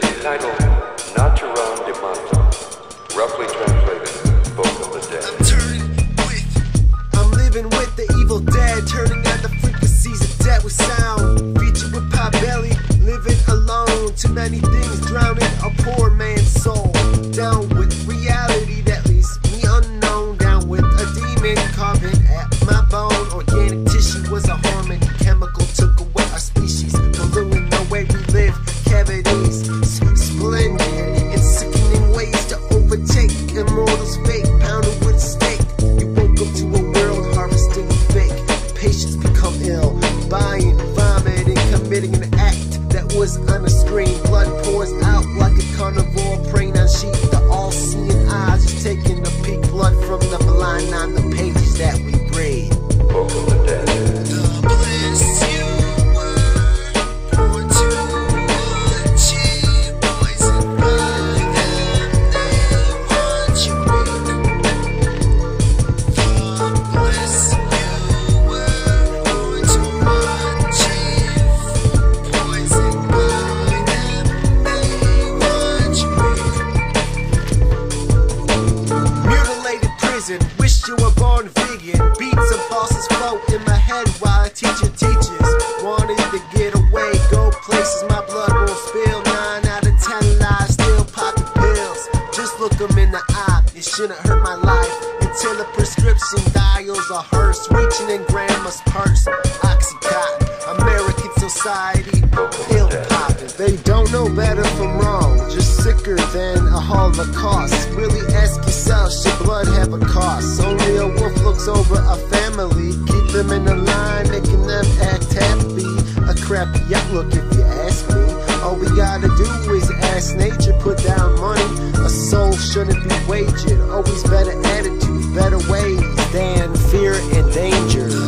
titled Natural de Manto, roughly translated, Book of the Dead. I'm turning with. I'm living with the evil dead, turning out the frequencies of death with sound. Featured with pot belly, living alone. Too many things drowning a poor man's soul. Down with on a screen. Blood pours out like a carnivore preying on sheep. Prison, wish you were born vegan. Beats and bosses float in my head while a teacher teaches. Wanted to get away, go places my blood won't spill. Nine out of ten lies, still popping pills. Just look 'em in the eye, it shouldn't hurt my life. Until the prescription dials a hearse, reaching in grandma's purse. Oxycontin, American society, pill popping. They don't know better from wrong, just sicker than a holocaust. Really ask yourself, should blood have a cost? Only a wolf looks over a family, keep them in the line, making them act happy. A crappy outlook if you ask me. All we gotta do is ask nature, put down money. A soul shouldn't be wagered. Always better attitudes, better ways than fear and danger.